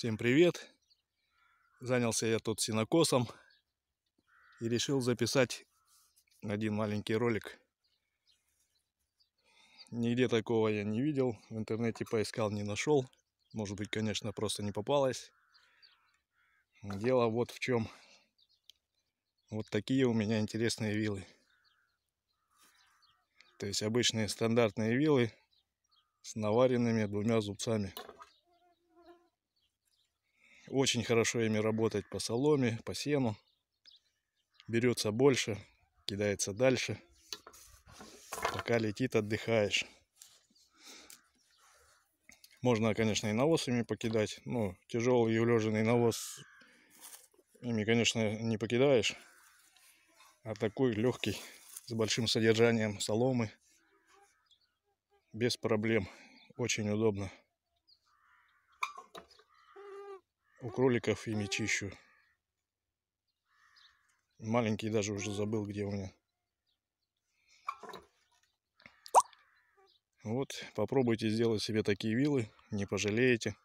Всем привет! Занялся я тут синокосом и решил записать один маленький ролик. Нигде такого я не видел, в интернете поискал, не нашел. Может быть, конечно, просто не попалось. Дело вот в чем. Вот такие у меня интересные вилы. То есть обычные стандартные вилы с наваренными двумя зубцами. Очень хорошо ими работать по соломе, по сену. Берется больше, кидается дальше. Пока летит, отдыхаешь. Можно, конечно, и навозами покидать. Но тяжелый и улеженный навоз ими, конечно, не покидаешь. А такой легкий, с большим содержанием соломы. Без проблем. Очень удобно. У кроликов ими чищу. Маленький даже уже забыл, где у меня. Вот, попробуйте сделать себе такие вилы, не пожалеете.